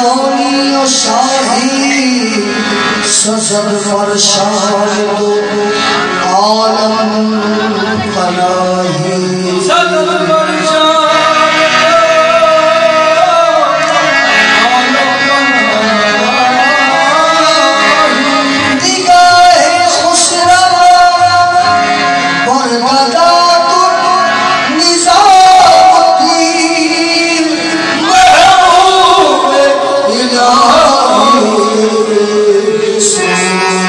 شاهی و شاهی سزد فرشان دو عالم پناهی Oh